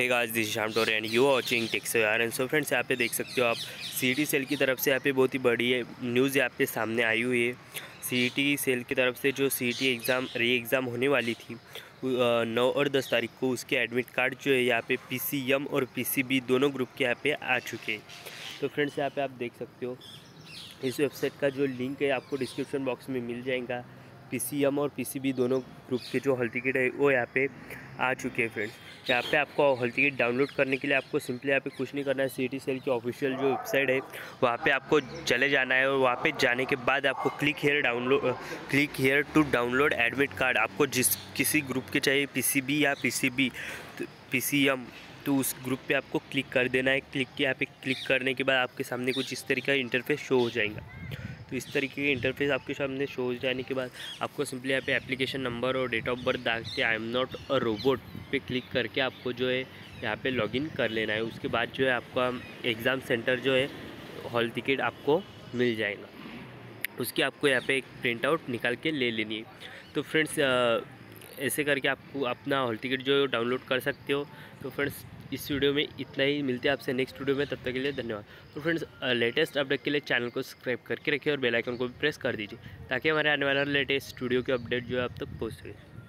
Hey guys this शाम टोरे and you watching टेक्स यार एंड सो फ्रेंड्स यहाँ पे देख सकते हो आप सीटी सेल की तरफ़ से यहाँ पे बहुत ही बड़ी न्यूज़ यहाँ पे सामने आई हुई है। सीटी सेल की तरफ़ से जो सीटी एग्ज़ाम री एग्ज़ाम होने वाली थी नौ और दस तारीख को उसके एडमिट कार्ड जो है यहाँ पे PCM और PCB दोनों ग्रुप के यहाँ पे आ चुके हैं। तो फ्रेंड्स यहाँ पे आप देख सकते हो, इस वेबसाइट का जो लिंक है आपको डिस्क्रिप्शन बॉक्स में मिल जाएगा। पीसीएम और पीसीबी दोनों ग्रुप के जो हॉल टिकट है, वो यहाँ पे आ चुके हैं फ्रेंड्स यहाँ पे आपको हॉल टिकट डाउनलोड करने के लिए आपको सिंपली यहाँ पे कुछ नहीं करना है. सी सेल की ऑफिशियल जो वेबसाइट है, वहाँ पे आपको चले जाना है और वहाँ पे जाने के बाद आपको click here download click here to download admit card आपको जिस, किसी ग्रुप के चाहिए PCB या पी सी तो उस ग्रुप पे आपको क्लिक कर देना है. क्लिक के यहाँ पे क्लिक करने के बाद आपके सामने कुछ इस तरीके का इंटरफेस शो हो जाएगा. तो इस तरीके के इंटरफेस आपके सामने शो हो जाने के बाद आपको सिंपली यहाँ पे एप्लीकेशन नंबर और डेट ऑफ़ बर्थ डाल के I am not a robot पे क्लिक करके आपको जो है यहाँ पे लॉगिन कर लेना है। उसके बाद जो है आपका एग्ज़ाम सेंटर जो है हॉल टिकट आपको मिल जाएगा। उसकी आपको यहाँ पे एक प्रिंट आउट निकाल के ले लेनी है। तो फ्रेंड्स ऐसे करके आपको अपना हॉल टिकट जो डाउनलोड कर सकते हो। तो फ्रेंड्स इस वीडियो में इतना ही। मिलते हैं आपसे नेक्स्ट वीडियो में। तब तक के लिए धन्यवाद। तो फ्रेंड्स लेटेस्ट अपडेट के लिए चैनल को सब्सक्राइब करके रखिए और बेलाइकन को भी प्रेस कर दीजिए, ताकि हमारे आने वाला लेटेस्ट वीडियो के अपडेट जो है आप तक पहुँच सके।